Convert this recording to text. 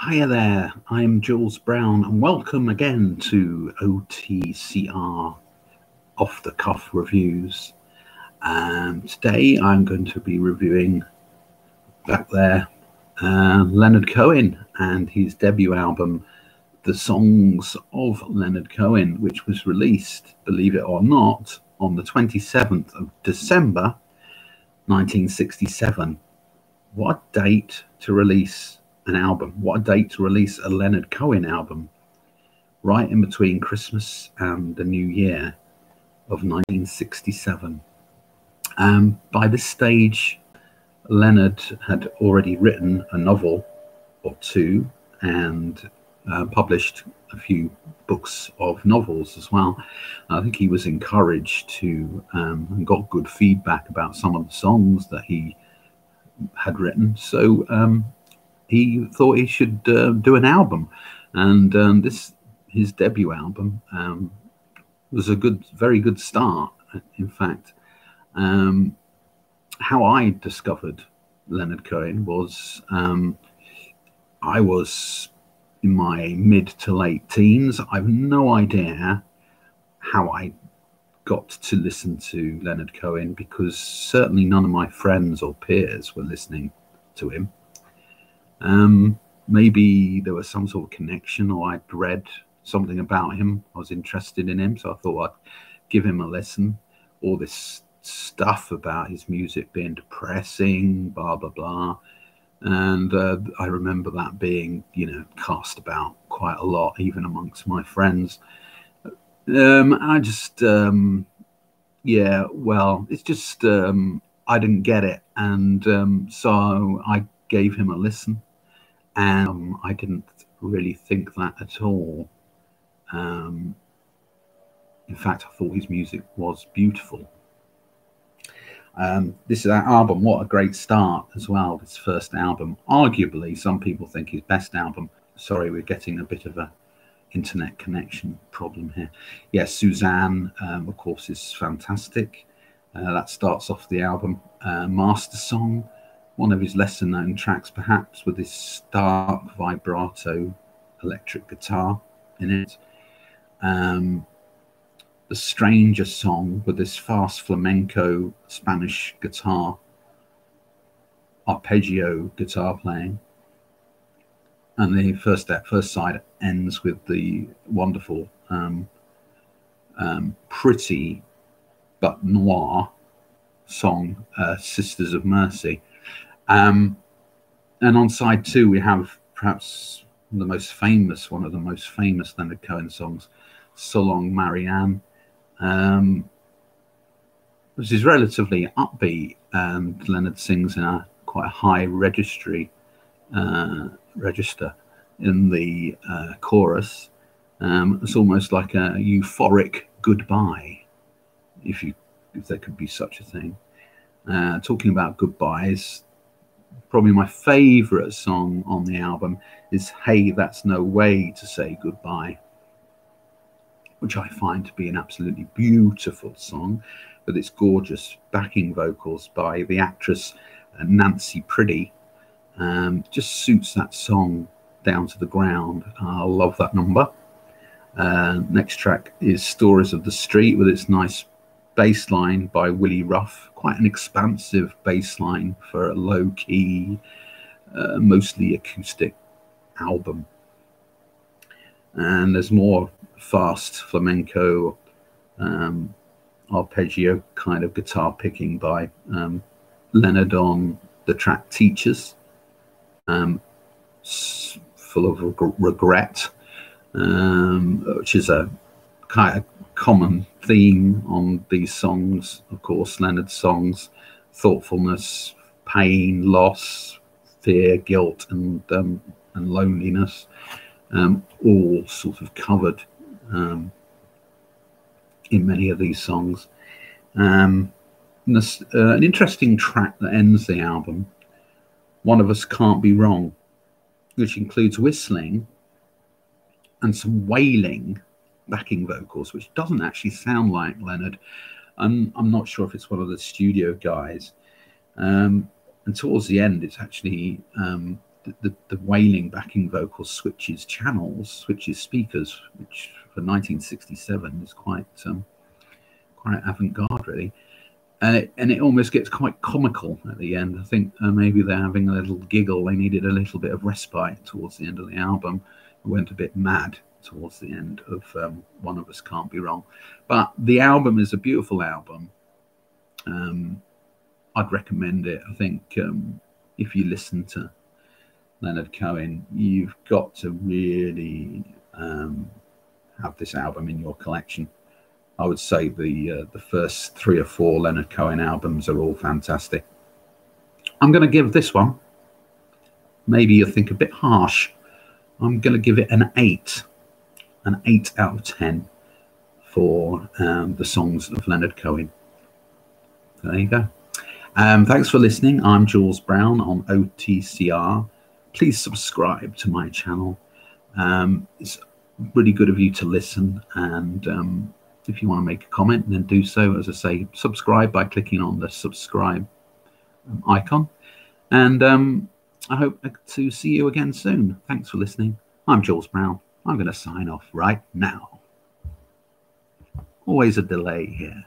Hiya there, I'm Jules Brown, and welcome again to OTCR Off the Cuff Reviews. Um, today I'm going to be reviewing back there uh, Leonard Cohen and his debut album, The Songs of Leonard Cohen, which was released, believe it or not, on the 27th of December 1967. What date to release an album? What a date to release a Leonard Cohen album? Right in between Christmas and the New Year of 1967. Um, by this stage, Leonard had already written a novel or two and uh, published a few books of novels as well. I think he was encouraged to um, and got good feedback about some of the songs that he had written. So um, he thought he should uh, do an album, and um, this his debut album um, was a good, very good start. In fact, um, how I discovered Leonard Cohen was um, I was in my mid to late teens. I've no idea how I got to listen to Leonard Cohen because certainly none of my friends or peers were listening to him. Um, maybe there was some sort of connection, or I'd read something about him. I was interested in him, so I thought I'd give him a listen. All this stuff about his music being depressing, blah blah blah. And uh, I remember that being, you know, cast about quite a lot, even amongst my friends. Um, I just, um, yeah, well, it's just um, I didn't get it, and um, so I gave him a listen, and um, I didn't really think that at all. Um, in fact, I thought his music was beautiful. Um, this is our album. What a great start as well. This first album, arguably, some people think his best album. Sorry, we're getting a bit of a internet connection problem here. Yes, Suzanne, um, of course, is fantastic. Uh, that starts off the album. Uh, Master Song, one of his lesser known tracks, perhaps, with his stark vibrato electric guitar in it. Um, the Stranger song with this fast flamenco Spanish guitar, arpeggio guitar playing. And the first first side ends with the wonderful, um, um, pretty but noir song, uh, Sisters of Mercy. Um, and on side two, we have perhaps the most famous, one of the most famous Leonard Cohen songs, So Long Marianne, um, which is relatively upbeat. And Leonard sings in a quite a high registry uh, register in the uh, chorus. Um, it's almost like a euphoric goodbye, if you if there could be such a thing. Uh, talking about goodbyes, probably my favorite song on the album is "Hey, That's No Way to Say Goodbye." which I find to be an absolutely beautiful song with its gorgeous backing vocals by the actress Nancy Nanci Priddy. Um, just suits that song down to the ground. I love that number. Uh, next track is Stories of the Street with its nice bass line by Willie Ruff. Quite an expansive bass line for a low key, uh, mostly acoustic album. And there's more fast flamenco um, arpeggio kind of guitar picking by um, Leonard on the track Teachers, um, full of reg- regret, um, which is a kind of common theme on these songs, of course, Leonard's songs thoughtfulness, pain, loss, fear, guilt, and, um, and loneliness. Um, all sort of covered um, in many of these songs. Um, this, uh, an interesting track that ends the album, One of Us Can't Be Wrong, which includes whistling and some wailing backing vocals, which doesn't actually sound like Leonard. I'm, I'm not sure if it's one of the studio guys. Um, and towards the end, it's actually um, the, the wailing backing vocals switches channels, switches speakers, which for 1967 is quite um, quite avant-garde, really. And it, and it almost gets quite comical at the end. I think uh, maybe they're having a little giggle. They needed a little bit of respite towards the end of the album. It went a bit mad towards the end of um, One of Us Can't Be Wrong. But the album is a beautiful album. Um, I'd recommend it. I think um, if you listen to Leonard Cohen, you've got to really um, have this album in your collection. I would say the uh, the first three or four Leonard Cohen albums are all fantastic. I'm going to give this one, maybe you think a bit harsh. I'm going to give it an eight, an eight out of ten for um, the songs of Leonard Cohen. There you go. Um, thanks for listening. I'm Jules Brown on OTCR. Please subscribe to my channel. Um, it's really good of you to listen. And um, if you want to make a comment, then do so. As I say, subscribe by clicking on the subscribe um, icon. And um, I hope to see you again soon. Thanks for listening. I'm Jules Brown. I'm going to sign off right now. Always a delay here.